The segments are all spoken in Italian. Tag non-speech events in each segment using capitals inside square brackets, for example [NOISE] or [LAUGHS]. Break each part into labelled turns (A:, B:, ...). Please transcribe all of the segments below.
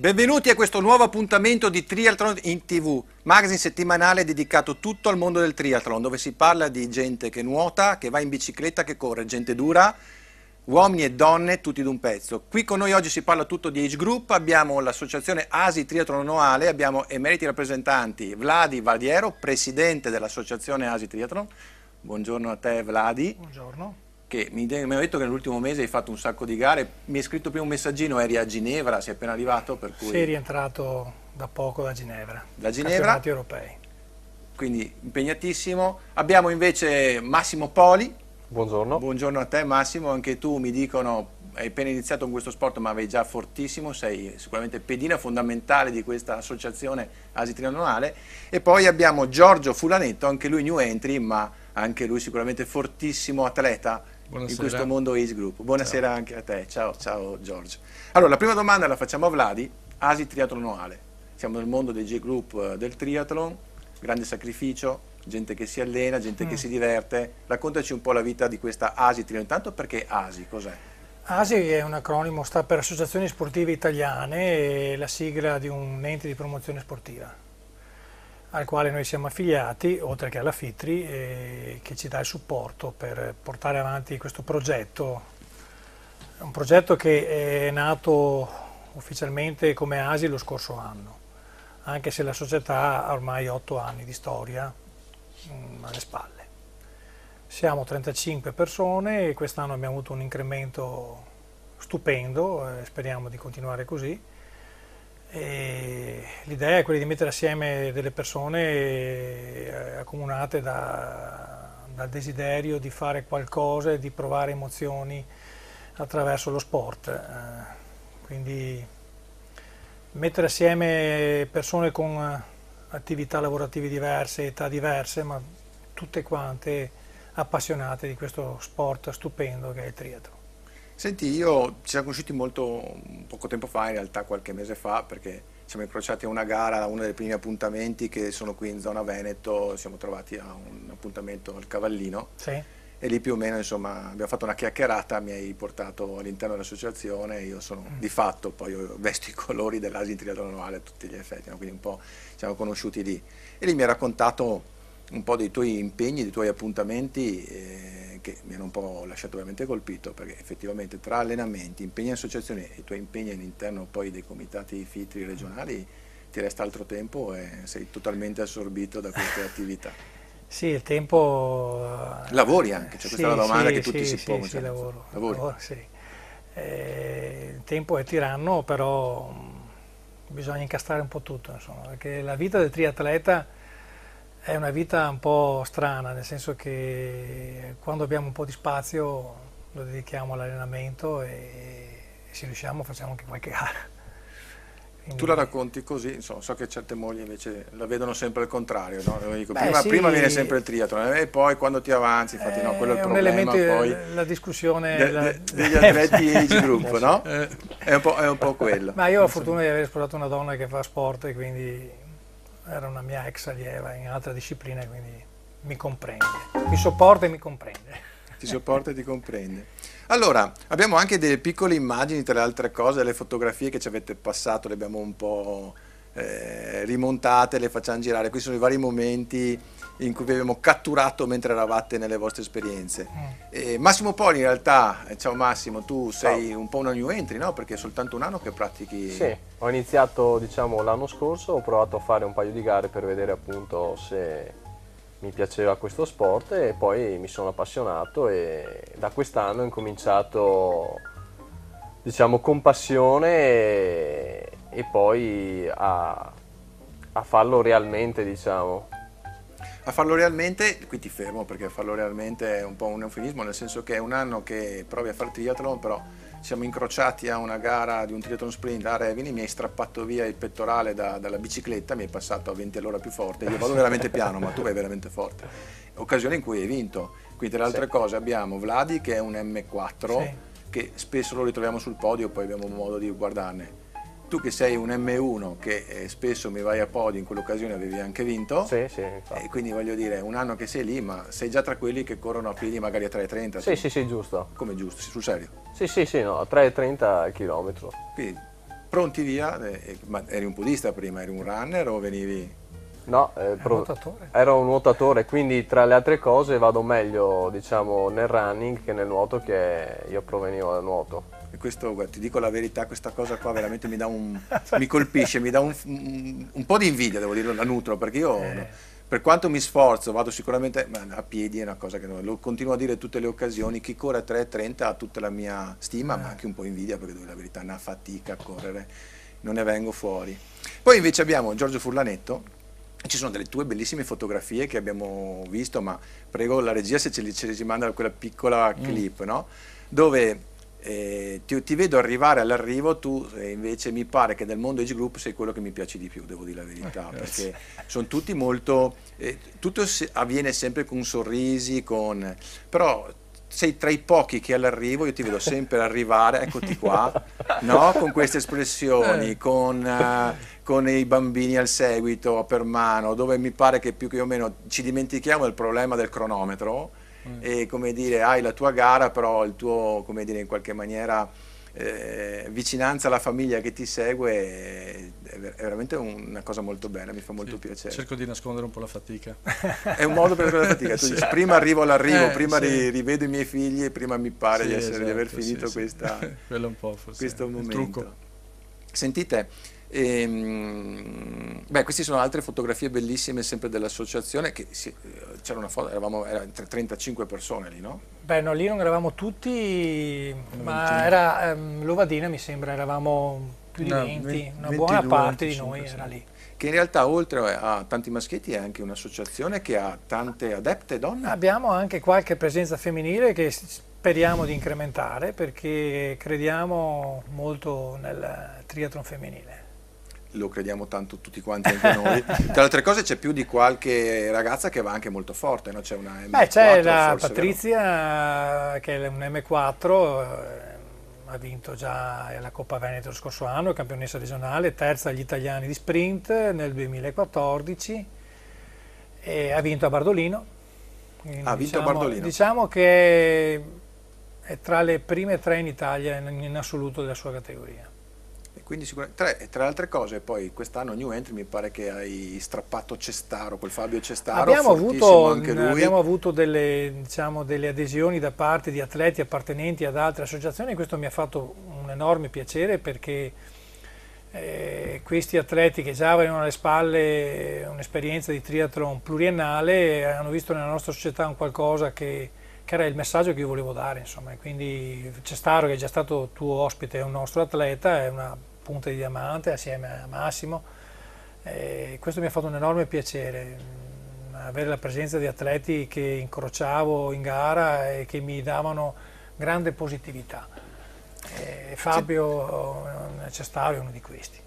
A: Benvenuti a questo nuovo appuntamento di Triathlon in TV, magazine settimanale dedicato tutto al mondo del triathlon, dove si parla di gente che nuota, che va in bicicletta, che corre, gente dura, uomini e donne, tutti d'un pezzo. Qui con noi oggi si parla tutto di age group, abbiamo l'associazione Asi Triathlon Annuale, abbiamo emeriti rappresentanti Vladi Valdiero, presidente dell'associazione Asi Triathlon. Buongiorno a te Vladi.
B: Buongiorno
A: che mi, mi hanno detto che nell'ultimo mese hai fatto un sacco di gare, mi hai scritto prima un messaggino, eri a Ginevra, sei appena arrivato per cui...
B: Sei rientrato da poco da Ginevra,
A: da Ginevra
B: europei.
A: Quindi impegnatissimo. Abbiamo invece Massimo Poli.
C: Buongiorno.
A: Buongiorno a te Massimo, anche tu mi dicono hai appena iniziato con questo sport ma avevi già fortissimo, sei sicuramente pedina fondamentale di questa associazione Asi Triennale e poi abbiamo Giorgio Fulanetto, anche lui new entry ma anche lui sicuramente fortissimo atleta Buonasera. in questo mondo Age Group. Buonasera ciao. anche a te, ciao, ciao Giorgio. Allora, la prima domanda la facciamo a Vladi, Asi Triatlonuale. Siamo nel mondo dei J Group eh, del triathlon, grande sacrificio, gente che si allena, gente mm. che si diverte. Raccontaci un po' la vita di questa Asi Triathlon. Intanto perché Asi, cos'è?
B: ASI è un acronimo, sta per Associazioni Sportive Italiane e la sigla di un ente di promozione sportiva al quale noi siamo affiliati, oltre che alla FITRI, eh, che ci dà il supporto per portare avanti questo progetto. È un progetto che è nato ufficialmente come ASI lo scorso anno, anche se la società ha ormai otto anni di storia mh, mm, alle spalle. Siamo 35 persone e quest'anno abbiamo avuto un incremento stupendo, eh, speriamo di continuare così l'idea è quella di mettere assieme delle persone eh, accomunate da, dal desiderio di fare qualcosa e di provare emozioni attraverso lo sport. Eh, quindi mettere assieme persone con attività lavorative diverse, età diverse, ma tutte quante appassionate di questo sport stupendo che è il triathlon.
A: Senti, io ci siamo conosciuti molto poco tempo fa, in realtà qualche mese fa, perché siamo incrociati a una gara, a uno dei primi appuntamenti che sono qui in zona Veneto, siamo trovati a un appuntamento al Cavallino.
B: Sì.
A: E lì più o meno insomma, abbiamo fatto una chiacchierata, mi hai portato all'interno dell'associazione, io sono mm. di fatto, poi vesto i colori dell'Asin Triathlon Annuale a tutti gli effetti, no? quindi un po' ci siamo conosciuti lì. E lì mi ha raccontato un po' dei tuoi impegni, dei tuoi appuntamenti. Eh, che mi hanno un po' lasciato veramente colpito perché effettivamente tra allenamenti, impegni in associazioni e i tuoi impegni all'interno poi dei comitati FITRI regionali ti resta altro tempo e sei totalmente assorbito da queste [LAUGHS] attività.
B: Sì, il tempo...
A: Eh, Lavori anche, cioè
B: sì,
A: questa è la domanda
B: sì,
A: che tutti
B: sì,
A: si pongono.
B: Sì, cioè, lavoro, lavoro sì. eh, il tempo è tiranno, però bisogna incastrare un po' tutto, insomma, perché la vita del triatleta è una vita un po' strana, nel senso che quando abbiamo un po' di spazio lo dedichiamo all'allenamento e se riusciamo facciamo anche qualche [LAUGHS] gara.
A: Quindi... Tu la racconti così, insomma, so che certe mogli invece la vedono sempre al contrario, no? Dico, Beh, prima, sì. prima, viene sempre il triathlon e poi quando ti avanzi, infatti no, quello è il problema.
B: È un elemento,
A: poi
B: la discussione
A: de,
B: la...
A: De, degli atleti [LAUGHS] age group, no? È un, è un po' quello.
B: Ma io ho la fortuna di aver sposato una donna che fa sport e quindi era una mia ex allieva in altra disciplina, quindi mi comprende, mi sopporta e mi comprende.
A: Ti sopporta e ti comprende. Allora, abbiamo anche delle piccole immagini, tra le altre cose, le fotografie che ci avete passato, le abbiamo un po' eh, rimontate, le facciamo girare. Qui sono i vari momenti in cui vi abbiamo catturato mentre eravate nelle vostre esperienze. Mm. Massimo Poli in realtà, eh, ciao Massimo, tu sei ciao. un po' una new entry, no? Perché è soltanto un anno che pratichi...
C: Sì, ho iniziato diciamo l'anno scorso, ho provato a fare un paio di gare per vedere appunto se mi piaceva questo sport e poi mi sono appassionato e da quest'anno ho incominciato diciamo con passione e, e poi a, a farlo realmente diciamo
A: a farlo realmente, qui ti fermo perché farlo realmente è un po' un eufemismo, nel senso che è un anno che provi a fare triathlon, però siamo incrociati a una gara di un triathlon sprint a Revini, mi hai strappato via il pettorale da, dalla bicicletta, mi hai passato a 20 all'ora più forte, io vado veramente [LAUGHS] piano, ma tu vai veramente forte. Occasione in cui hai vinto. Quindi tra le altre sì. cose abbiamo Vladi che è un M4, sì. che spesso lo ritroviamo sul podio, poi abbiamo modo di guardarne tu che sei un M1 che eh, spesso mi vai a podio, in quell'occasione avevi anche vinto,
C: sì, sì,
A: e quindi voglio dire, un anno che sei lì, ma sei già tra quelli che corrono a piedi magari a 3,30?
C: Sì, sì, sì, giusto.
A: Come giusto, sul serio?
C: Sì, sì, sì, no, a 3,30 km.
A: Quindi pronti via, eh, ma eri un podista prima, eri un runner o venivi...
C: No, eh,
B: pro-
C: ero un nuotatore, quindi tra le altre cose vado meglio diciamo, nel running che nel nuoto che io provenivo dal nuoto.
A: E questo, guarda, ti dico la verità, questa cosa qua veramente mi, un, [LAUGHS] mi colpisce, mi dà un, un, un, po' di invidia, devo dirlo, la nutro, perché io... Eh per quanto mi sforzo, vado sicuramente a piedi, è una cosa che non, lo continuo a dire tutte le occasioni, chi corre a 3.30 ha tutta la mia stima, ma eh. anche un po' invidia perché devo dire la verità, è una fatica a correre, non ne vengo fuori. Poi invece abbiamo Giorgio Furlanetto, ci sono delle tue bellissime fotografie che abbiamo visto, ma prego la regia se ce li, ce li manda quella piccola mm. clip, mm. no? dove eh, ti, ti, vedo arrivare all'arrivo, tu eh, invece mi pare che nel mondo age group sei quello che mi piace di più, devo dire la verità, eh, perché sono tutti molto, eh, tutto avviene sempre con sorrisi, con, però sei tra i pochi che all'arrivo, io ti vedo sempre [LAUGHS] arrivare, eccoti qua, no? con queste espressioni, eh. con, uh, con, i bambini al seguito, per mano, dove mi pare che più che o meno ci dimentichiamo del problema del cronometro. E come dire hai la tua gara però il tuo come dire in qualche maniera eh, vicinanza alla famiglia che ti segue è, è veramente una cosa molto bella, mi fa molto
D: sì,
A: piacere.
D: Cerco di nascondere un po' la fatica. [LAUGHS]
A: è un modo per nascondere la fatica, tu sì. dici prima arrivo all'arrivo, eh, prima sì. rivedo i miei figli e prima mi pare di, essere, esatto, di, aver esatto, finito questa, [LAUGHS] questo momento. Sentite, Ehm, beh, queste sono altre fotografie bellissime sempre dell'associazione, c'era una foto, eravamo era 35 persone lì, no?
B: Beh, no, lì non eravamo tutti, ma era ehm, Lovadina mi sembra, eravamo più di no, 20, 20, una buona 22, parte 25, di noi sì. era lì.
A: Che in realtà oltre a tanti maschietti è anche un'associazione che ha tante adepte donne?
B: Abbiamo anche qualche presenza femminile che speriamo di incrementare perché crediamo molto nel triathlon femminile
A: lo crediamo tanto tutti quanti anche noi. [LAUGHS] Tra le altre cose c'è più di qualche ragazza che va anche molto forte, no? C'è una M4.
B: Beh, c'è la forse, Patrizia vero? che è un M4, eh, ha vinto già la Coppa Veneto lo scorso anno, campionessa regionale, terza agli italiani di sprint nel 2014 e ha vinto a Bardolino.
A: Quindi ha vinto
B: diciamo,
A: a Bardolino.
B: Diciamo che è tra le prime tre in Italia in assoluto della sua categoria.
A: Quindi tra, tra, le altre cose, poi quest'anno New Entry mi pare che hai strappato Cestaro, quel Fabio Cestaro,
B: abbiamo avuto, abbiamo avuto delle, diciamo, delle, adesioni da parte di atleti appartenenti ad altre associazioni, questo mi ha fatto un enorme piacere perché eh, questi atleti che già avevano alle spalle un'esperienza di triathlon pluriennale hanno visto nella nostra società un qualcosa che, che era il messaggio che io volevo dare, insomma. quindi Cestaro che è già stato tuo ospite è un nostro atleta, è una punta di diamante assieme a Massimo. E questo mi ha fatto un enorme piacere, mm, avere la presenza di atleti che incrociavo in gara e che mi davano grande positività. E Fabio Cestario è uno di questi.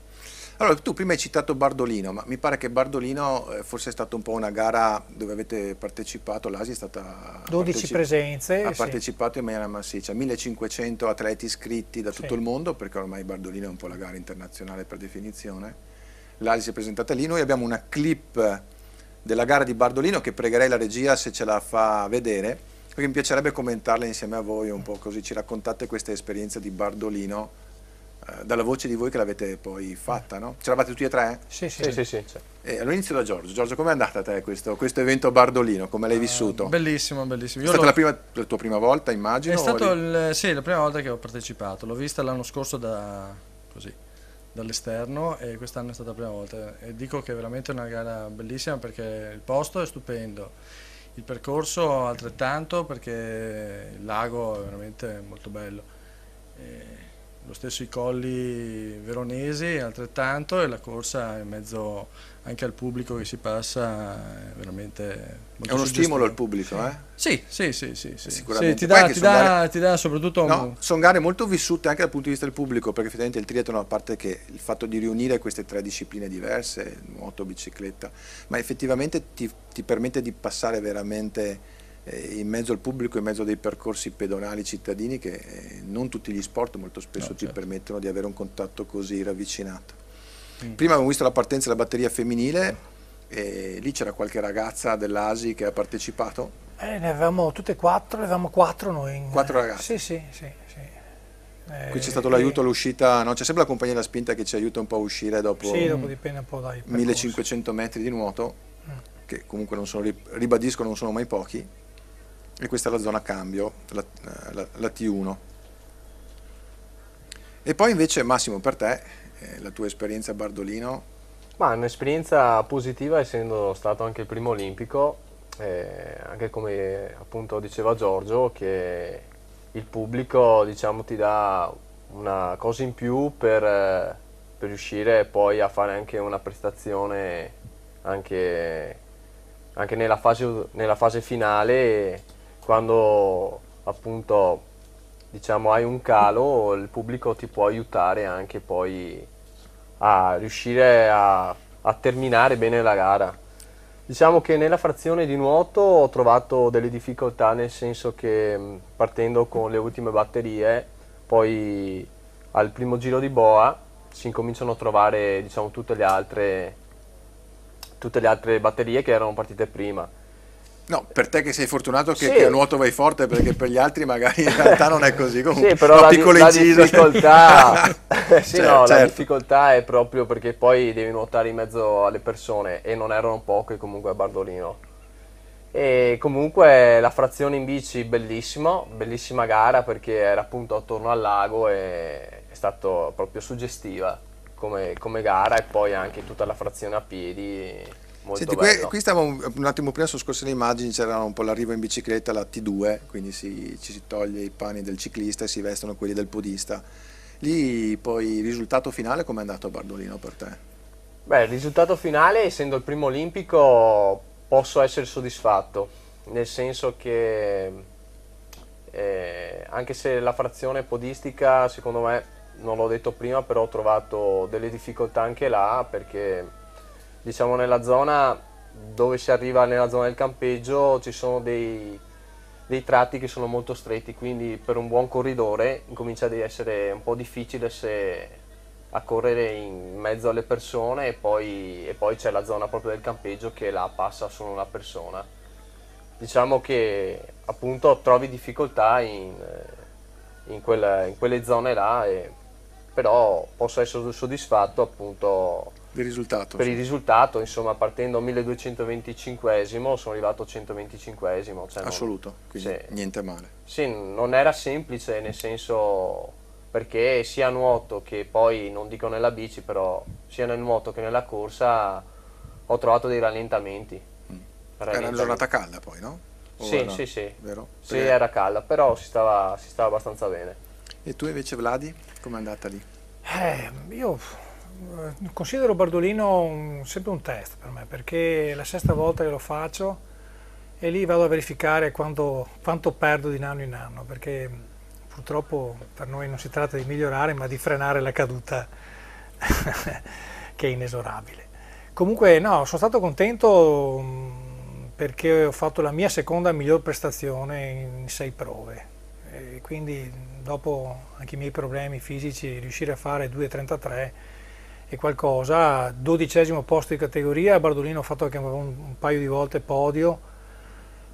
A: Allora, tu prima hai citato Bardolino, ma mi pare che Bardolino eh, forse è stata un po' una gara dove avete partecipato, l'Asi è stata...
B: 12 parteci presenze.
A: Ha sì. partecipato in maniera massiccia, 1500 atleti iscritti da tutto sì. il mondo, perché ormai Bardolino è un po' la gara internazionale per definizione. L'Asi si è presentata lì, noi abbiamo una clip della gara di Bardolino che pregherei la regia se ce la fa vedere, perché mi piacerebbe commentarla insieme a voi un po' così ci raccontate questa esperienza di Bardolino dalla voce di voi che l'avete poi fatta, no? C'eravate tutti e tre?
B: Sì, sì. sì, sì,
A: sì. E allora inizio da Giorgio. Giorgio, com'è andata a te questo, questo evento a Bardolino? Come l'hai uh, vissuto?
D: Bellissimo, bellissimo.
A: Io è stata la, prima, la, tua prima volta, immagino?
D: È stata sì, la prima volta che ho partecipato. L'ho vista l'anno scorso da, così, dall'esterno e quest'anno è stata la prima volta. E dico che è veramente una gara bellissima perché il posto è stupendo. Il percorso altrettanto perché il lago è veramente molto bello. E lo stesso i colli veronesi altrettanto e la corsa in mezzo anche al pubblico che si passa è veramente
A: molto È uno stimolo al pubblico,
D: sì.
A: eh?
D: Sì, sì, sì, sì, sì.
A: Sicuramente.
D: Sì, ti, dà, ti, dà, gare... ti, dà, soprattutto...
A: No, sono gare molto vissute anche dal punto di vista del pubblico, perché effettivamente il triathlon, a parte che il fatto di riunire queste tre discipline diverse, nuoto, bicicletta, ma effettivamente ti, ti permette di passare veramente in mezzo al pubblico, in mezzo a dei percorsi pedonali cittadini che eh, non tutti gli sport molto spesso no, certo. ti permettono di avere un contatto così ravvicinato. Mm. Prima abbiamo visto la partenza della batteria femminile, e lì c'era qualche ragazza dell'ASI che ha partecipato?
B: Eh, ne avevamo tutte e quattro, ne avevamo quattro noi.
A: Quattro ragazze?
B: Sì, sì, sì. sì.
A: Qui c'è stato l'aiuto all'uscita, no? c'è sempre la compagnia della spinta che ci aiuta un po' a uscire dopo,
B: sì, dopo dipende un po' dai
A: 1500 metri di nuoto, mm. che comunque non sono, ribadisco non sono mai pochi, e questa è la zona cambio, la, la, la T1. E poi invece Massimo per te, eh, la tua esperienza a Bardolino?
C: Ma un'esperienza positiva essendo stato anche il primo olimpico, eh, anche come appunto diceva Giorgio, che il pubblico diciamo, ti dà una cosa in più per, eh, per riuscire poi a fare anche una prestazione anche, anche nella, fase, nella fase finale quando appunto diciamo hai un calo il pubblico ti può aiutare anche poi a riuscire a, a terminare bene la gara. Diciamo che nella frazione di nuoto ho trovato delle difficoltà nel senso che partendo con le ultime batterie, poi al primo giro di boa si incominciano a trovare diciamo, tutte, le altre, tutte le altre batterie che erano partite prima
A: No, per te che sei fortunato che, sì. che, a nuoto vai forte, perché per gli altri magari in realtà non è così. Comunque,
C: sì, però no, la, di, la difficoltà, [LAUGHS] [LAUGHS] sì, certo, no, certo. la difficoltà è proprio perché poi devi nuotare in mezzo alle persone e non erano poche comunque a Bardolino. E comunque la frazione in bici bellissimo, bellissima gara perché era appunto attorno al lago e è stata proprio suggestiva come, come gara e poi anche tutta la frazione a piedi molto Senti,
A: qui, qui stavo un attimo prima su scorse le immagini, c'era un po' l'arrivo in bicicletta, la T2, quindi si, ci si toglie i panni del ciclista e si vestono quelli del podista. Lì poi il risultato finale come è andato a Bardolino per te?
C: Beh, il risultato finale, essendo il primo olimpico, posso essere soddisfatto, nel senso che eh, anche se la frazione podistica, secondo me, non l'ho detto prima, però ho trovato delle difficoltà anche là perché diciamo nella zona dove si arriva nella zona del campeggio ci sono dei, dei tratti che sono molto stretti, quindi per un buon corridore incomincia ad essere un po' difficile se a correre in mezzo alle persone e poi, e poi c'è la zona proprio del campeggio che là passa solo una persona. Diciamo che appunto trovi difficoltà in, in, quelle, in quelle zone là, e, però posso essere soddisfatto appunto per il risultato, insomma, partendo 1225 sono arrivato 125
A: cioè Assoluto, quindi sì, niente male.
C: Sì, non era semplice, nel senso perché sia nuoto che poi, non dico nella bici, però sia nel nuoto che nella corsa ho trovato dei rallentamenti.
A: Mm. rallentamenti. Era una giornata calda poi, no?
C: O sì, era, sì, sì. Vero? Sì, era calda, però si stava, si stava abbastanza bene.
A: E tu invece Vladi, com'è andata lì?
B: Eh, io considero Bardolino un, sempre un test per me perché è la sesta volta che lo faccio e lì vado a verificare quanto, quanto perdo di anno in anno perché purtroppo per noi non si tratta di migliorare ma di frenare la caduta [LAUGHS] che è inesorabile. Comunque no, sono stato contento mm, perché ho fatto la mia seconda miglior prestazione in sei prove e quindi dopo anche i miei problemi fisici riuscire a fare 2.33 e qualcosa, dodicesimo posto di categoria, Bardolino ha fatto anche un, un paio di volte podio,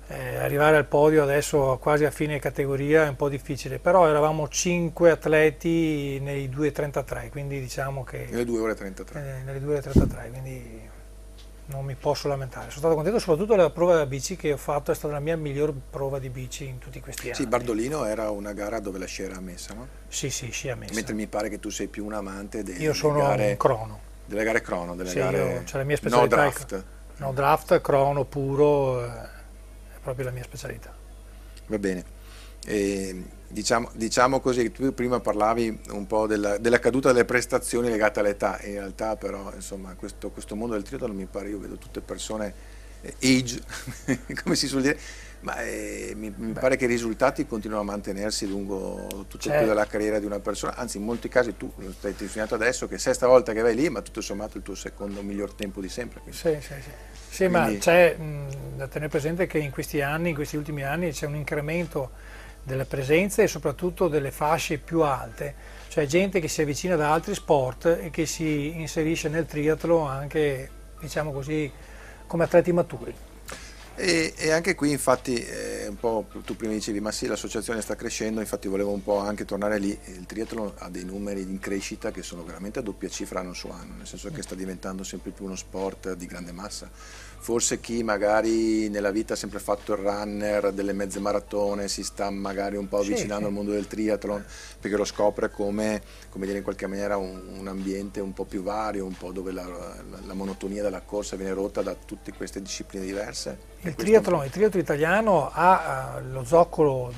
B: eh, arrivare al podio adesso quasi a fine categoria è un po' difficile, però eravamo 5 atleti nei 2.33, quindi diciamo che...
A: Nelle 2 ore 33.
B: Eh, nelle 2 ore 33, quindi non mi posso lamentare. Sono stato contento soprattutto della prova della bici che ho fatto, è stata la mia miglior prova di bici in tutti questi anni.
A: Sì, Bardolino era una gara dove la scia era ammessa, no?
B: Sì, sì, scia ammessa.
A: Mentre mi pare che tu sei più un amante delle
B: Io sono
A: gare,
B: un crono.
A: Delle gare crono, delle
B: sì,
A: gare
B: cioè la mia specialità
A: no draft.
B: no draft, crono puro, eh, è proprio la mia specialità.
A: Va bene. E, diciamo, diciamo, così, tu prima parlavi un po' della, della, caduta delle prestazioni legate all'età, in realtà però insomma questo, questo mondo del triathlon mi pare, io vedo tutte persone eh, age, [LAUGHS] come si suol dire, ma eh, mi, mi pare che i risultati continuino a mantenersi lungo tutto il periodo della carriera di una persona, anzi in molti casi tu lo stai testimoniando adesso che è sesta volta che vai lì, ma tutto sommato il tuo secondo miglior tempo di sempre.
B: Quindi. Sì, sì, sì. sì Quindi... ma c'è da tenere presente che in questi anni, in questi ultimi anni c'è un incremento delle presenze e soprattutto delle fasce più alte, cioè gente che si avvicina da altri sport e che si inserisce nel triatlo anche, diciamo così, come atleti maturi.
A: E, e anche qui infatti eh, un po', tu prima dicevi, ma sì, l'associazione sta crescendo, infatti volevo un po' anche tornare lì, il triathlon ha dei numeri in crescita che sono veramente a doppia cifra anno su anno, nel senso che sta diventando sempre più uno sport di grande massa. Forse chi magari nella vita ha sempre fatto il runner delle mezze maratone si sta magari un po' avvicinando sì, al mondo del triathlon perché lo scopre come, come dire in qualche maniera un, un, ambiente un po' più vario, un po' dove la, la, la monotonia della corsa viene rotta da tutte queste discipline diverse.
B: Il triathlon, il triathlon italiano ha uh, lo zoccolo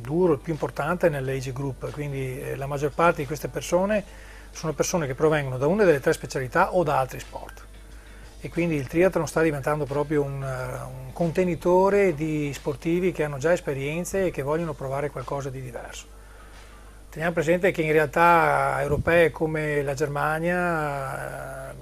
B: duro, il più importante nell'age group, quindi eh, la maggior parte di queste persone sono persone che provengono da una delle tre specialità o da altri sport e quindi il triathlon sta diventando proprio un, un, contenitore di sportivi che hanno già esperienze e che vogliono provare qualcosa di diverso. Teniamo presente che in realtà europee come la Germania, eh,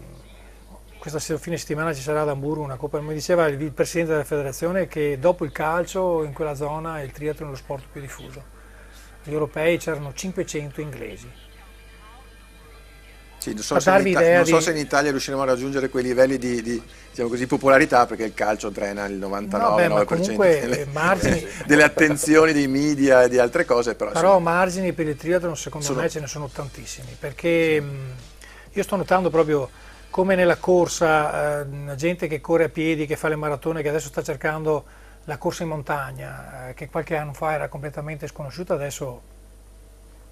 B: questa fine settimana ci sarà ad Hamburgo una Coppa, mi diceva il presidente della federazione che dopo il calcio in quella zona il triathlon è lo sport più diffuso. Gli europei c'erano 500 inglesi
A: sì, non so, se in, Ita- non so se in Italia riusciremo a raggiungere quei livelli di, di diciamo così, popolarità perché il calcio trena il 99-9% no, delle, margini... [LAUGHS] delle, attenzioni dei media e di altre cose. Però,
B: però margini per il triathlon secondo sono... me ce ne sono tantissimi perché sì. io sto notando proprio come nella corsa eh, gente che corre a piedi, che fa le maratone, che adesso sta cercando la corsa in montagna, eh, che qualche anno fa era completamente sconosciuta, adesso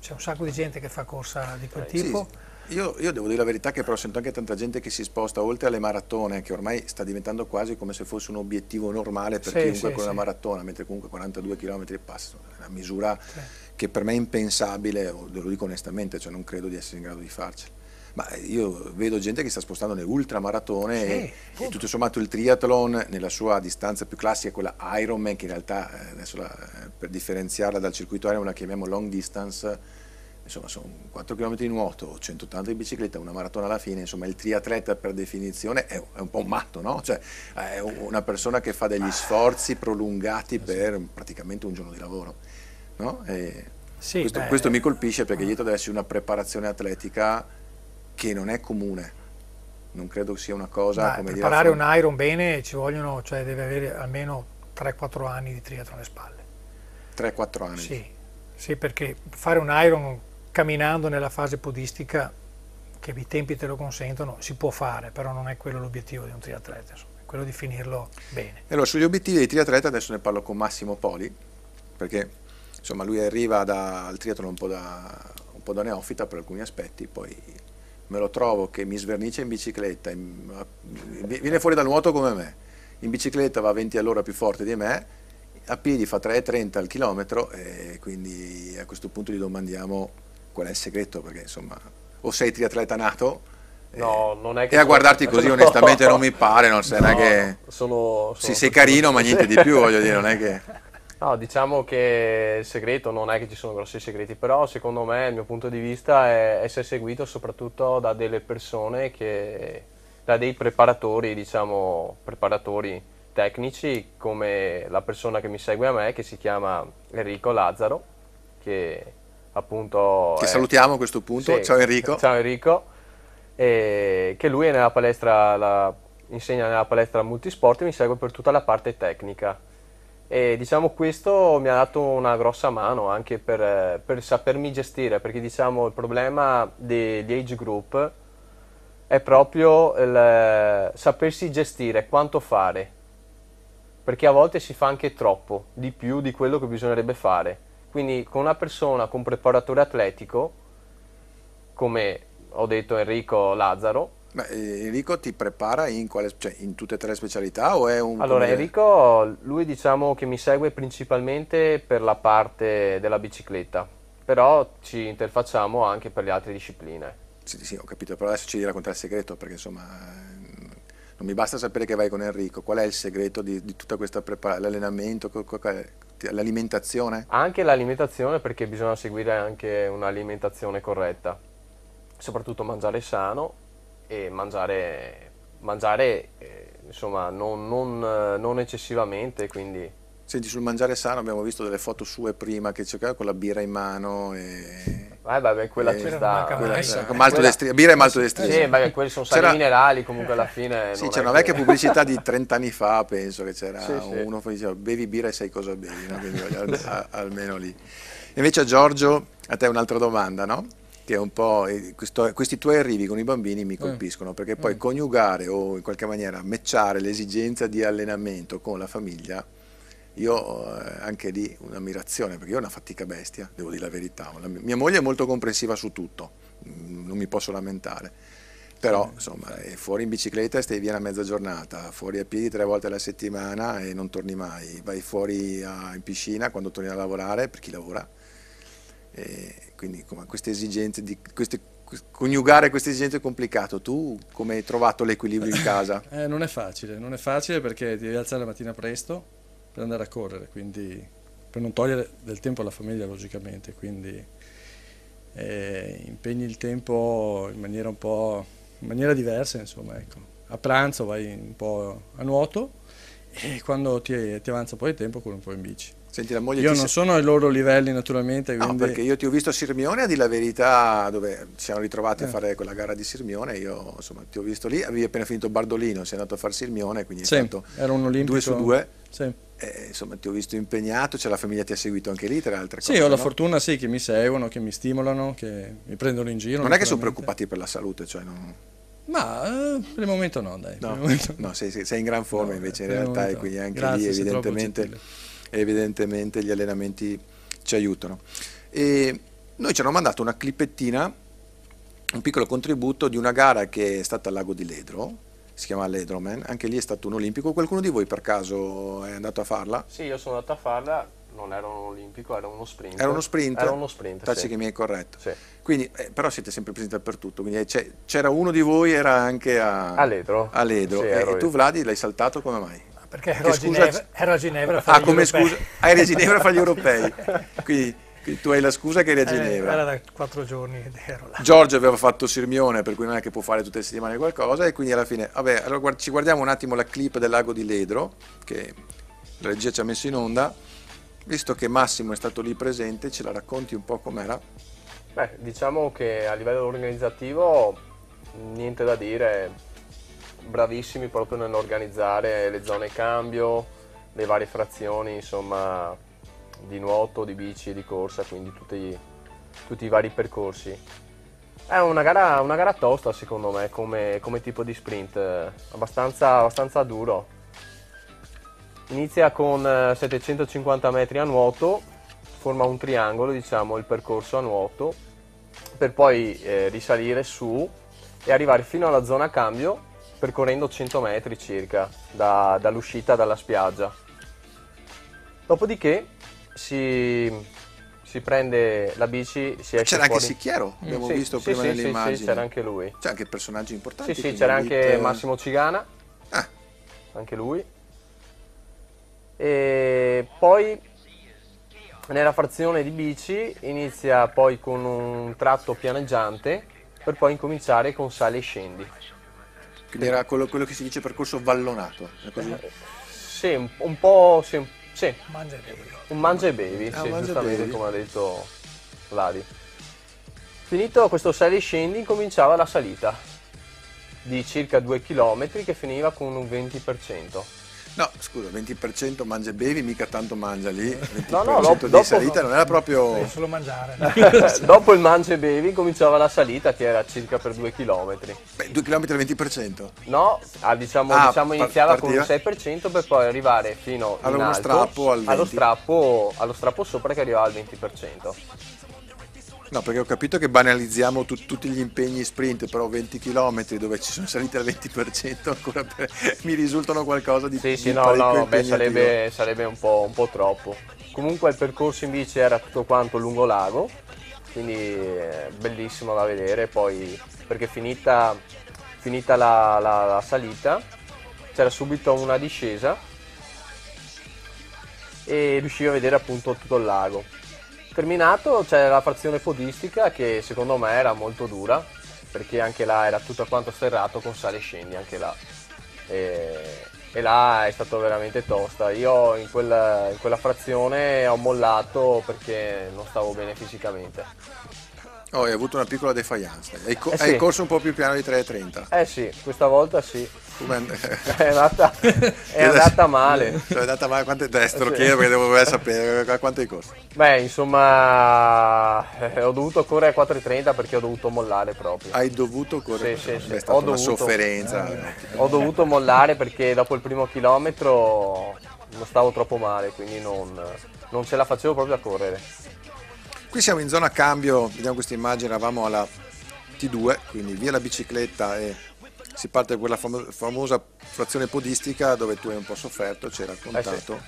B: c'è un sacco di gente che fa corsa di quel tipo. Sì,
A: io, io, devo dire la verità che però sento anche tanta gente che si sposta oltre alle maratone, che ormai sta diventando quasi come se fosse un obiettivo normale per sì, chiunque sì, con sì. una maratona, mentre comunque 42 km passo, è una misura sì. che per me è impensabile, ve lo dico onestamente, cioè non credo di essere in grado di farcela. Ma io vedo gente che sta spostando nelle ultramaratone e, e, tutto sommato il triathlon nella sua distanza più classica, quella Ironman, che in realtà eh, adesso la, eh, per differenziarla dal circuito Ironman la chiamiamo long distance, insomma sono 4 km di nuoto, 180 di bicicletta, una maratona alla fine, insomma il triatleta per definizione è, un po' un matto, no? Cioè è una persona che fa degli sforzi prolungati per praticamente un giorno di lavoro, no? Sì, questo, beh, questo mi colpisce perché dietro deve essere una preparazione atletica che non è comune. Non credo sia una cosa
B: beh,
A: come
B: preparare dire... un Iron bene ci vogliono, cioè deve avere almeno 3-4 anni di triathlon alle spalle.
A: 3-4 anni?
B: Sì, sì, perché fare un Iron camminando nella fase podistica, che i tempi te lo consentono, si può fare, però non è quello l'obiettivo di un triatleta, insomma, è quello di finirlo bene.
A: Allora, sugli obiettivi dei triatleta adesso ne parlo con Massimo Poli, perché insomma, lui arriva dal triathlon un po' da, un po' da neofita per alcuni aspetti, poi me lo trovo che mi svernicia in bicicletta, in, viene fuori dal nuoto come me, in bicicletta va a 20 all'ora più forte di me, a piedi fa 3,30 al chilometro e quindi a questo punto gli domandiamo qual è il segreto? Perché insomma, o sei triatleta nato,
C: no, non è che
A: e a guardarti così no. onestamente non mi pare, non [LAUGHS] sei, no, non che... Sono, sono sì, sei carino ma niente di più, [LAUGHS] voglio dire, non è che...
C: No, diciamo che il segreto non è che ci sono grossi segreti, però secondo me il mio punto di vista è essere seguito soprattutto da delle persone che, da dei preparatori, diciamo, preparatori tecnici come la persona che mi segue a me che si chiama Enrico Lazzaro, che appunto...
A: Che salutiamo a questo punto, sì, ciao Enrico. [LAUGHS]
C: Ciao Enrico, e che lui è nella palestra, la, insegna nella palestra multisport e mi segue per tutta la parte tecnica. E diciamo questo mi ha dato una grossa mano anche per, per sapermi gestire, perché diciamo il problema degli age group è proprio il sapersi gestire, quanto fare, perché a volte si fa anche troppo, di più di quello che bisognerebbe fare quindi con una persona con preparatore atletico, come ho detto Enrico Lazzaro,
A: Beh, Enrico ti prepara in, quale, cioè, in, tutte e tre le specialità o è un...
C: Allora Enrico, lui diciamo che mi segue principalmente per la parte della bicicletta, però ci interfacciamo anche per le altre discipline.
A: Sì, sì, ho capito, però adesso ci devi raccontare il segreto perché insomma non mi basta sapere che vai con Enrico, qual è il segreto di, di tutta questa preparazione, l'allenamento, l'alimentazione?
C: Anche l'alimentazione perché bisogna seguire anche un'alimentazione corretta, soprattutto mangiare sano e mangiare, mangiare eh, insomma non, non, non eccessivamente, quindi...
A: Senti, sul mangiare sano abbiamo visto delle foto sue prima che cercava con la birra in mano e
C: Eh, vabbè, quella
A: Eh,
C: ci
B: quella
C: sta.
A: Quella-.
C: Quella-
A: con malto destri- birra e malto destrini.
C: Sì, beh, quelli sono sali
A: C'era-
C: minerali, comunque alla fine.
A: Sì, c'era una vecchia
C: che-
A: pubblicità di 30 anni fa, penso che c'era
C: Sì,
A: uno che diceva bevi birra e sai cosa bevi, no? Quindi a- almeno lì. Invece a Giorgio, a te un'altra domanda, no? Che è un po', eh, questo- questi tuoi arrivi con i bambini mi colpiscono, perché poi coniugare o in qualche maniera matchare l'esigenza di allenamento con la famiglia, io ho eh, anche lì un'ammirazione, perché io ho una fatica bestia, devo dire la verità. Mia- moglie è molto comprensiva su tutto, mm, non mi posso lamentare. Però, insomma, è fuori in bicicletta e stai via una mezza giornata, fuori a piedi tre volte alla settimana e non torni mai. Vai fuori in piscina quando torni a lavorare, per chi lavora. E quindi come queste esigenze, di, queste, coniugare queste esigenze è complicato. Tu come hai trovato l'equilibrio in [LAUGHS] casa?
D: Eh, non è facile, non è facile perché ti devi alzare la mattina presto per andare a correre, quindi per non togliere del tempo alla famiglia logicamente, quindi eh, impegni il tempo in maniera un po' in maniera diversa, insomma, ecco. A pranzo vai un po' a nuoto e quando ti, ti avanza poi il tempo corri un po' in bici.
A: Senti, la moglie
D: Io non
A: se-
D: sono ai loro livelli naturalmente,
A: No,
D: quindi
A: perché io ti ho visto a Sirmione, a di la verità, dove ci siamo ritrovati a
D: Eh.
A: fare quella gara di Sirmione, io insomma ti ho visto lì, avevi appena finito Bardolino, sei andato a fare Sirmione, quindi
D: sì, era un olimpico.
A: due su due,
D: Sì.
A: E, insomma ti ho visto impegnato, c'è la famiglia ti ha seguito anche lì, tra altre
D: Sì,
A: cose.
D: ho la
A: no?
D: fortuna sì, che mi seguono, che mi stimolano, che mi prendono in giro.
A: Non è che sono preoccupati per la salute, cioè non-
D: Ma eh, per il momento no, dai.
A: no,
D: momento
A: no, sei, sei- in gran forma
D: No,
A: invece in realtà e quindi anche
D: Grazie,
A: lì evidentemente, evidentemente gli allenamenti ci aiutano. E noi ci hanno mandato una clippettina, un piccolo contributo di una gara che è stata al lago di Ledro, si chiama Ledroman, anche lì è stato un olimpico, qualcuno di voi per caso è andato a farla?
C: Sì, io sono andato a farla, non era un olimpico, era uno sprint.
A: Era uno sprint?
C: Era uno sprint,
A: Tacci
C: sì.
A: che mi hai corretto.
C: Sì.
A: Quindi, eh, però siete sempre presenti dappertutto, quindi eh, c'era uno di voi, era anche a,
C: A Ledro.
A: a Ledro.
C: Sì,
A: E-
C: ero
A: e tu. Vladi l'hai saltato come mai?
B: Perché ero, a
A: scusa-
B: Ginevra, ero a Ginevra a fare
A: Ah,
B: gli
A: come
B: europei.
A: scusa? Ah, eri a Ginevra a fare gli europei. [LAUGHS] Quindi tu hai la scusa che eri a
B: Eh,
A: Ginevra.
B: era da quattro giorni ed ero là.
A: Giorgio aveva fatto Sirmione, per cui non è che può fare tutte le settimane qualcosa, e quindi alla fine, vabbè, allora guard- ci guardiamo un attimo la clip del lago di Ledro, che la regia ci ha messo in onda, visto che Massimo è stato lì presente, ce la racconti un po' com'era?
C: Beh, diciamo che a livello organizzativo niente da dire, bravissimi proprio nell'organizzare le zone cambio, le varie frazioni, insomma, di nuoto, di bici e di corsa, quindi tutti, tutti i vari percorsi. È una gara, una gara tosta secondo me come, come tipo di sprint, eh, abbastanza, abbastanza duro. Inizia con eh, 750 metri a nuoto, forma un triangolo, diciamo, il percorso a nuoto, per poi eh, risalire su e arrivare fino alla zona cambio percorrendo 100 metri circa da- dall'uscita dalla spiaggia. Dopodiché si, si prende la bici, si esce
A: C'era anche. Sicchiero, abbiamo
C: Sì,
A: visto
C: sì,
A: prima
C: sì,
A: nelle
C: sì, sì,
A: immagini.
C: c'era anche lui.
A: C'è anche personaggi importanti.
C: Sì, sì, c'era anche Massimo Cigana,
A: Ah,
C: anche lui. E poi nella frazione di bici inizia poi con un tratto pianeggiante per poi incominciare con sali e scendi.
A: quindi era quello, quello che si dice percorso vallonato. così?
C: Sì, un, un po' sì, un- sì,
B: Mangia e bevi.
C: un mangia e bevi,
A: Ah,
C: sì, giustamente
A: bevi.
C: come ha detto Vladi. Finito questo sali e scendi incominciava la salita di circa 2 km che finiva con un 20%.
A: No, scusa, 20% mangia e bevi, mica tanto mangia lì. 20%
C: No, no, dopo-
A: di salita
C: no.
A: non era proprio...
B: Devi solo mangiare. [LAUGHS] [LAUGHS]
C: Dopo il mangia e bevi cominciava la salita che era circa per 2 km.
A: Beh, 2 km al 20%.
C: No, ah, diciamo,
A: Ah,
C: diciamo iniziava con un
A: partiva?
C: 6% per poi arrivare fino
A: Allora,
C: in
A: uno
C: alto,
A: strappo al
C: allo
A: 20.
C: strappo, allo strappo sopra che arrivava al 20%.
A: No, perché ho capito che banalizziamo tu- tutti gli impegni sprint, però 20 km dove ci sono salite al 20% ancora per- mi risultano qualcosa di
C: Sì, sì,
A: di
C: no, no, beh, sarebbe, sarebbe un, po', un po' troppo. Comunque il percorso in bici era tutto quanto lungo lago, quindi eh, bellissimo da vedere, poi perché finita, finita la, la- la salita c'era subito una discesa e riuscivi a vedere appunto tutto il lago. Terminato c'è la frazione podistica che secondo me era molto dura perché anche là era tutto quanto serrato con sale e scendi anche là e, e là è stato veramente tosta. Io in quella, in quella frazione ho mollato perché non stavo bene fisicamente.
A: Oh, hai avuto una piccola defiance. Hai, co-
C: Eh sì.
A: hai corso un po' più piano di 3,30.
C: Eh sì, questa volta sì. È [LAUGHS] andata, è andata male.
A: Cioè, è andata male quante teste, te lo
C: Sì.
A: chiedo perché devo sapere a quanto hai corso.
C: Beh, insomma, eh, ho dovuto correre a 4.30 perché ho dovuto mollare proprio.
A: Hai dovuto correre.
C: Sì, sì, sì.
A: È stata
C: Ho
A: una
C: dovuto.
A: sofferenza.
C: Ho dovuto mollare perché dopo il primo chilometro non stavo troppo male, quindi non, non ce la facevo proprio a correre.
A: Qui siamo in zona cambio, vediamo questa immagine, eravamo alla T2, quindi via la bicicletta e si parte da quella famo- famosa frazione podistica dove tu hai un po' sofferto, ci hai raccontato.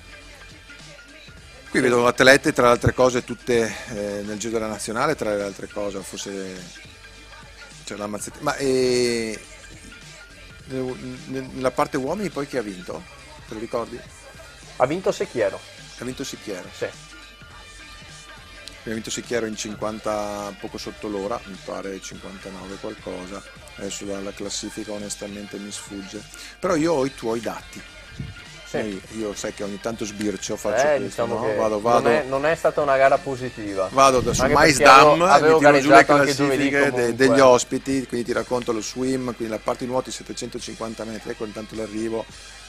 A: Qui vedo atlete, tra le altre cose, tutte eh, nel giro della nazionale, tra le altre cose, forse c'è la Mazzetti. Ma e, nella parte uomini poi chi ha vinto? Te lo ricordi?
C: Ha vinto Secchiero,
A: Ha vinto Sicchiero.
C: sì.
A: Abbiamo vinto Sicchiero in 50, poco sotto l'ora, mi pare 59 qualcosa. Adesso dalla classifica onestamente mi sfugge. Però io ho i tuoi dati.
C: Sì.
A: Io, sai che ogni tanto sbircio, faccio
C: Eh,
A: questo,
C: diciamo
A: no? vado, vado,
C: Non, è, non è stata una gara positiva.
A: vado da su
C: Anche
A: Mais
C: perché avevo-
A: Dam,
C: avevo
A: mi tiro giù le classifiche de- degli ospiti, quindi ti racconto lo swim, quindi la parte di nuoti 750 metri, ecco intanto l'arrivo,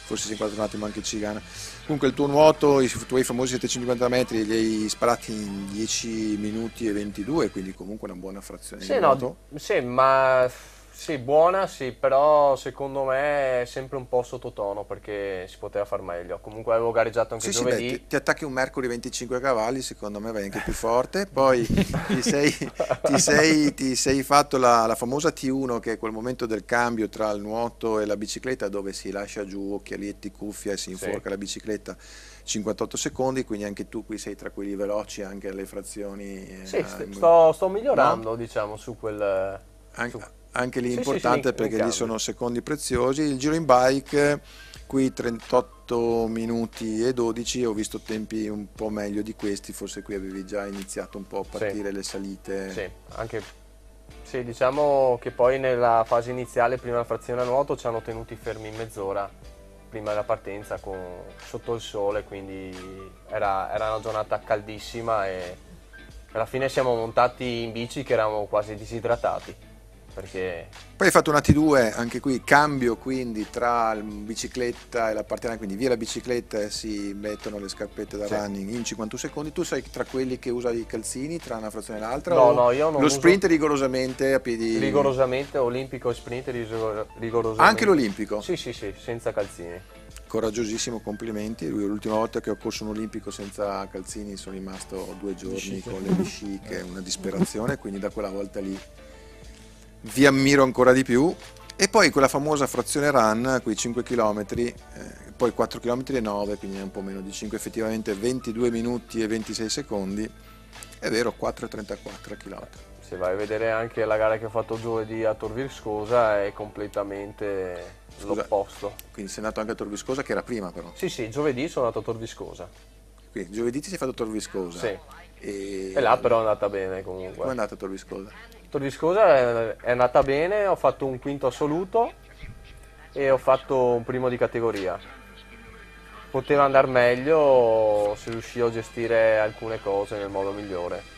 A: forse si inquadra un attimo anche Cigana. Comunque il tuo nuoto, i tuoi famosi 750 metri li hai sparati in 10 minuti e 22, quindi comunque una buona frazione
C: Sì,
A: di
C: no,
A: nuoto.
C: sì, ma sì, buona, sì, però secondo me è sempre un po' sottotono perché si poteva far meglio. Comunque avevo gareggiato anche
A: Sì, sì, beh,
C: giovedì.
A: ti, ti attacchi un Mercury 25 cavalli, secondo me vai anche più forte. Poi [LAUGHS] ti sei, ti sei- ti sei fatto la, la famosa T1, che è quel momento del cambio tra il nuoto e la bicicletta, dove si lascia giù occhialetti, cuffia e si inforca la bicicletta 58 secondi. Quindi anche tu qui sei tra quelli veloci anche alle frazioni. eh,
C: Sì,
A: in-
C: sto, sto migliorando, diciamo, su quel...
A: Anche, anche lì
C: Sì, sì,
A: importante
C: sì, in-
A: perché lì sono secondi preziosi. Il giro in bike, qui 38 minuti e 12, ho visto tempi un po' meglio di questi, forse qui avevi già iniziato un po' a partire le salite.
C: Sì, anche... Sì, diciamo che poi nella fase iniziale, prima della frazione a nuoto, ci hanno tenuti fermi mezz'ora prima della partenza con- sotto il sole, quindi era, era una giornata caldissima e alla fine siamo montati in bici che eravamo quasi disidratati. Perché
A: Poi hai fatto una T2, anche qui cambio quindi tra bicicletta e la quindi via la bicicletta e si mettono le scarpette da
C: Sì.
A: running in 51 secondi. Tu sei tra quelli che usa i calzini tra una frazione e l'altra?
C: No, no, io non
A: Lo
C: uso-
A: sprint rigorosamente a piedi...
C: rigorosamente olimpico e sprint rigor- rigorosamente.
A: Anche l'olimpico?
C: Sì, sì, sì, senza calzini.
A: Coraggiosissimo, complimenti. L'ultima volta che ho corso un olimpico senza calzini sono rimasto due giorni con le sci, che è una disperazione, quindi da quella volta lì vi ammiro ancora di più. E poi quella famosa frazione run, quei 5 km, poi 4 km e 9, quindi è un po' meno di 5, effettivamente 22 minuti e 26 secondi. È vero, 4,34 km.
C: Se vai a vedere anche la gara che ho fatto giovedì a Tor Virscosa è completamente l'opposto.
A: Quindi sei andato anche a Tor Viscosa, che era prima però.
C: Sì, sì, giovedì sono andato a Tor Viscosa.
A: Quindi giovedì ti sei fatto Tor Viscosa.
C: Sì.
A: E,
C: E là però è andata bene
A: Come è
C: comunque.
A: andata a Tor Viscosa?
C: Tor Viscosa è è andata bene, ho fatto un quinto assoluto e ho fatto un primo di categoria. Poteva andare meglio se riuscivo a gestire alcune cose nel modo migliore.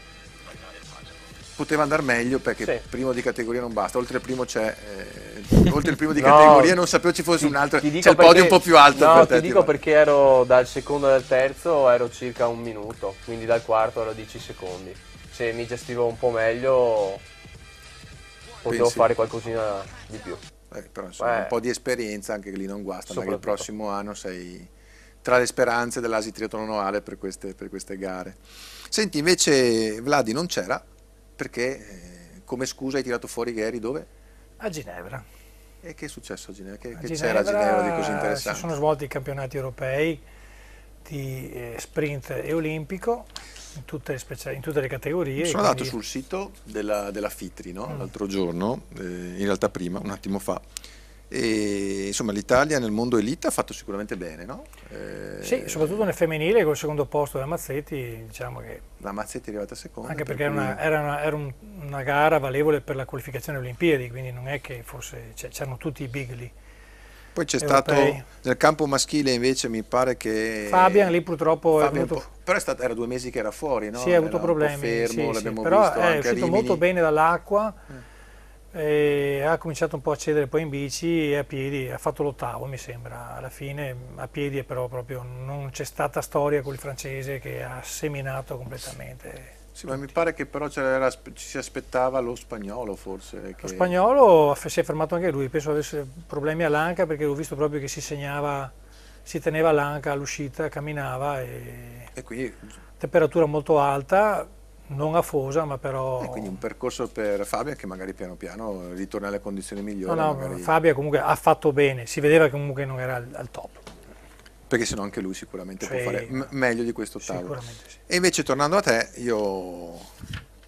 A: poteva andare meglio perché
C: Sì.
A: primo di categoria non basta, oltre il primo c'è, eh, oltre il primo di [LAUGHS]
C: No,
A: categoria non sapevo ci fosse
C: Ti-
A: un altro,
C: ti
A: c'è il podio un po' più alto
C: No,
A: per te.
C: ti
A: ti
C: dico
A: va.
C: perché ero dal secondo e dal terzo ero circa un minuto, quindi dal quarto ero 10 secondi. Se mi gestivo un po' meglio potevo
A: Pensi?
C: fare qualcosina di più.
A: Eh, però insomma
C: Eh.
A: un po' di esperienza anche lì non guasta, magari il prossimo anno sei tra le speranze dell'Asi Triathlon Annuale per queste, per queste gare. Senti invece Vladi non c'era perché eh, come scusa hai tirato fuori Gary dove?
B: A Ginevra.
A: E che è successo a Ginevra? Che,
B: A
A: che c'era a Ginevra di così
B: Si
A: interessante?
B: sono svolti i campionati europei di eh, sprint e olimpico in tutte le, specia- in tutte le categorie.
A: Sono andato sul sito della, della Fitri no?
B: Mm.
A: l'altro giorno, eh, in realtà prima, un attimo fa. E insomma l'Italia nel mondo elite ha fatto sicuramente bene, no? Eh,
B: Sì, soprattutto nel femminile col secondo posto da Mazzetti, diciamo che
A: La Mazzetti è arrivata seconda.
B: anche
A: per
B: perché era
A: cui-
B: una, era una- era un- una gara valevole per la qualificazione alle Olimpiadi, quindi non è che fosse, cioè, c'erano tutti i big lì.
A: Poi c'è
B: europei.
A: stato nel campo maschile invece mi pare che
B: Fabian lì purtroppo è
A: Fabian
B: venuto
A: un po'- però è stato- era due mesi che era fuori, no?
B: Sì, ha avuto
A: Era
B: problemi,
A: fermo,
B: sì, sì, però è uscito molto bene dall'acqua, e ha cominciato un po' a cedere poi in bici e a piedi, ha fatto l'ottavo mi sembra, alla fine a piedi però proprio non c'è stata storia con il francese che ha seminato completamente.
A: Sì, ma mi pare che però ci si aspettava lo spagnolo forse.
B: Lo
A: che-
B: spagnolo f- si è fermato anche lui, penso avesse problemi all'anca perché ho visto proprio che si segnava, si teneva l'anca all'uscita, camminava e
A: E quindi,
B: temperatura molto alta, non afosa ma però...
A: e quindi un percorso per Fabian che magari piano piano ritorna alle condizioni migliori.
B: No, no,
A: magari-
B: Fabio comunque ha fatto bene, si vedeva che comunque non era al top.
A: Perché sennò anche lui sicuramente può
B: Sì.
A: fare meglio di questo ottavo.
B: Sicuramente sì.
A: E invece tornando a te, io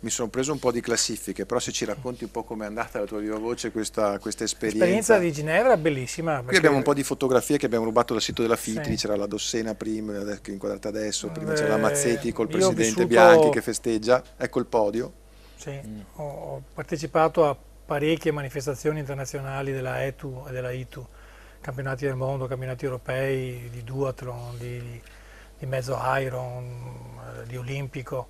A: mi sono preso un po' di classifiche, però se ci racconti un po' com'è andata la tua viva voce questa, questa esperienza.
B: L'esperienza di Ginevra è bellissima.
A: Qui abbiamo un po' di fotografie che abbiamo rubato dal sito della Fitri,
B: Sì.
A: c'era la Dossena prima, adesso- che è inquadrata adesso, prima
B: Eh,
A: c'era la Mazzetti col presidente
B: vissuto-
A: Bianchi che festeggia, ecco il podio.
B: Sì, ho, ho partecipato a parecchie manifestazioni internazionali della ETU e della ITU, campionati del mondo, campionati europei di duathlon, di, di mezzo iron, eh, di olimpico.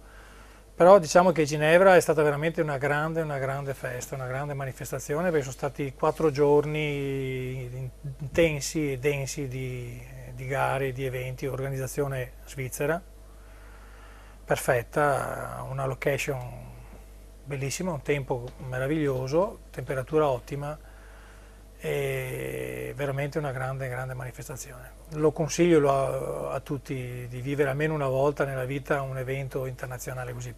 B: Però diciamo che Ginevra è stata veramente una grande, una grande festa, una grande manifestazione perché sono stati quattro giorni in- intensi e densi di, di gare, di eventi, organizzazione svizzera, perfetta, una location bellissima, un tempo meraviglioso, temperatura ottima e veramente una grande, grande manifestazione. Lo consiglio lo- a, tutti di vivere almeno una volta nella vita un evento internazionale così.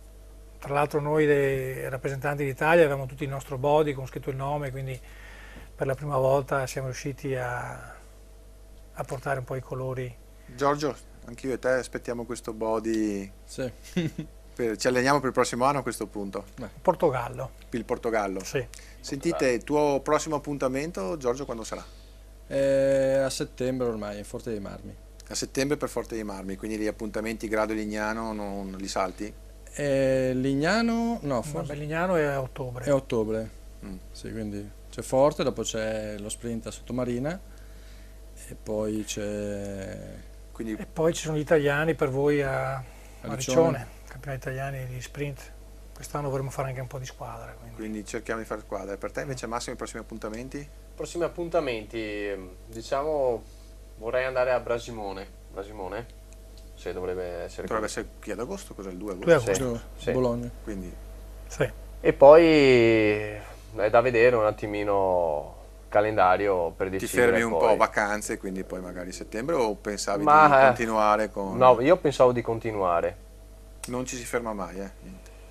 B: Tra l'altro noi dei rappresentanti d'Italia avevamo tutti il nostro body con scritto il nome, quindi per la prima volta siamo riusciti a, a portare un po' i colori.
A: Giorgio, anch'io e te aspettiamo questo body,
D: Sì. [LAUGHS]
A: per- ci alleniamo per il prossimo anno a questo punto,
B: Portogallo,
A: per il Portogallo.
B: sì.
A: Sentite, il tuo prossimo appuntamento, Giorgio, quando sarà?
D: È a settembre ormai, in Forte dei Marmi.
A: A settembre per Forte dei Marmi, quindi gli appuntamenti grado Lignano non li salti?
D: E Lignano, no, forse
B: Bellignano è a ottobre.
D: è ottobre.
A: Mm.
D: Sì, quindi c'è Forte, dopo c'è lo sprint a Sottomarina e poi c'è
A: Quindi
B: E poi ci sono gli italiani per voi a, a
D: Riccione.
B: Riccione, campionati italiani di sprint. Quest'anno vorremmo fare anche un po' di squadra. quindi.
A: Quindi cerchiamo di fare squadra. E per te invece Massimo i prossimi appuntamenti?
C: Prossimi appuntamenti, ehm, diciamo vorrei andare a Brasimone. Brasimone? Sì, dovrebbe essere
A: Dovrebbe essere qui ad agosto, cos'è il 2 agosto?
B: 2 agosto.
D: Dove?
C: sì.
D: Bologna.
A: Quindi
B: Sì.
C: E poi è da vedere un attimino il calendario per
A: ti
C: decidere
A: fermi un
C: poi.
A: po' vacanze, quindi poi magari settembre o pensavi
C: Ma,
A: di
C: eh,
A: continuare con...
C: No, io pensavo di continuare,
A: Non ci si ferma mai, eh.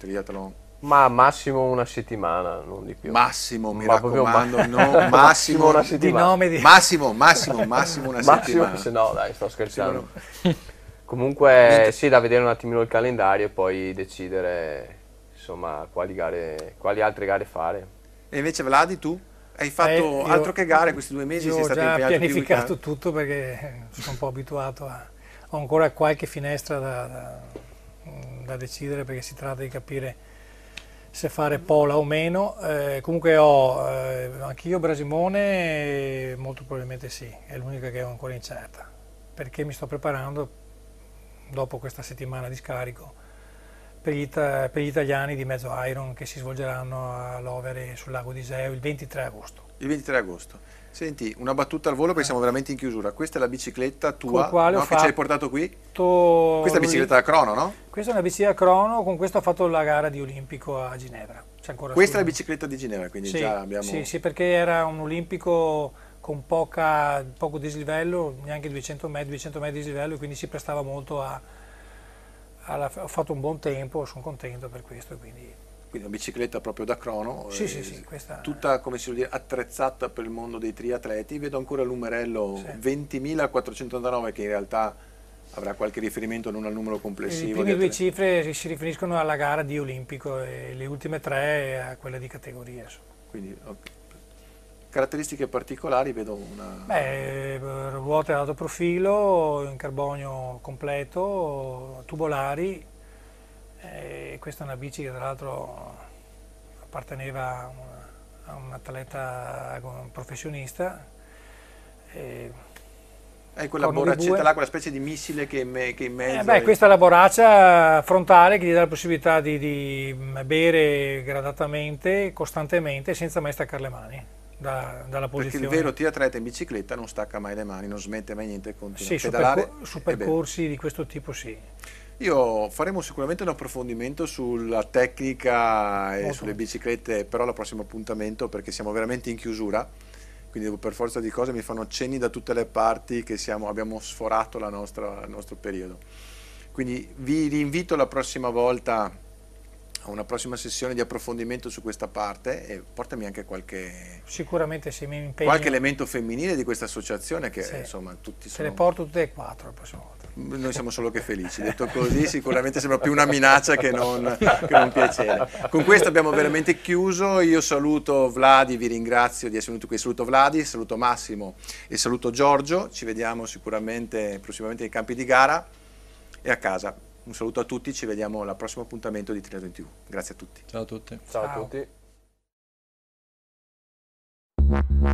A: Triathlon.
C: ma massimo una settimana, non di più.
A: Massimo, mi
C: Ma
A: raccomando,
C: ma-
A: no, [LAUGHS] Massimo,
C: una
B: Di nome di...
A: Massimo, Massimo, Massimo una [LAUGHS]
C: Massimo,
A: settimana.
C: se no dai, sto scherzando.
A: Sì, [LAUGHS]
C: Comunque
A: Niente.
C: sì, da vedere un attimino il calendario e poi decidere insomma quali, gare, quali altre gare fare.
A: E invece Vladi, tu? Hai fatto
B: Eh, io-
A: altro che gare questi due mesi?
B: Io
A: sei
B: ho
A: stato
B: già
A: impegnato più
B: pianificato tutto perché sono un po' abituato a... Ho ancora qualche finestra da, da- da decidere perché si tratta di capire se fare pola o meno. Eh, comunque ho eh, anch'io Brasimone, molto probabilmente sì, è l'unica che ho ancora incerta, perché mi sto preparando dopo questa settimana di scarico per gli, per gli italiani di mezzo Iron che si svolgeranno all'Overe sul lago di Iseo il 23 agosto.
A: Il 23 agosto. Senti, una battuta al volo perché siamo veramente in chiusura. Questa è la bicicletta tua no, che ci hai portato qui?
B: Questa
A: è la bicicletta da crono, no?
B: Questa è una bicicletta crono, con questa ho fatto la gara di olimpico a Ginevra. C'è ancora
A: Questa è la bicicletta di Ginevra, quindi
B: sì,
A: già abbiamo...
B: sì, sì, perché era un olimpico con poca, poco dislivello, neanche 200 metri, 200 metri di dislivello, quindi si prestava molto a... alla- ho fatto un buon tempo, sono contento per questo. Quindi,
A: Quindi una bicicletta proprio da crono.
B: sì,
A: eh,
B: sì, sì, questa...
A: Tutta, come si suol dire, attrezzata per il mondo dei triatleti. Vedo ancora l'umerello
B: Sì.
A: 20.499 che in realtà avrà qualche riferimento non al numero
B: Le
A: complessivo.
B: prime
A: di
B: due cifre si riferiscono alla gara di olimpico e le ultime tre a quella di categoria.
A: Quindi, ok. Caratteristiche particolari, vedo una...
B: Beh, eh, ruote ad alto profilo, in carbonio completo, tubolari. Eh, questa è una bici che tra l'altro apparteneva a un, atleta un professionista.
A: Hai quella
B: bue.
A: là, quella specie di missile che, me- che in mezzo...
B: Eh beh, questa è la borraccia frontale che ti dà la possibilità di, di bere gradatamente, costantemente, senza mai staccare le mani da- dalla
A: Perché
B: posizione.
A: il vero triatleta in bicicletta non stacca mai le mani, non smette mai niente, continua
B: Sì,
A: a
B: su,
A: pedalare.
B: percor- su
A: e bene.
B: percorsi di questo tipo sì.
A: Io faremo sicuramente un approfondimento sulla tecnica e
B: Molto.
A: sulle biciclette, però al prossimo appuntamento perché siamo veramente in chiusura, quindi per forza di cose mi fanno cenni da tutte le parti che siamo- abbiamo sforato la nostra- il nostro periodo. Quindi vi rinvito la prossima volta a una prossima sessione di approfondimento su questa parte e portami anche qualche, qualche elemento femminile di questa associazione che
B: Sì.
A: insomma tutti
B: se le
A: sono...
B: porto tutte e quattro la prossima volta.
A: Noi siamo solo che felici, detto così sicuramente sembra più una minaccia che non, che un piacere. Con questo abbiamo veramente chiuso, io saluto Vladi, vi ringrazio di essere venuto qui, saluto Vladi, saluto Massimo e saluto Giorgio, ci vediamo sicuramente prossimamente nei campi di gara e a casa. Un saluto a tutti, ci vediamo al prossimo appuntamento di Triathlon TV. Grazie a tutti.
D: Ciao a tutti.
C: Ciao a
B: Ciao.
C: Bye.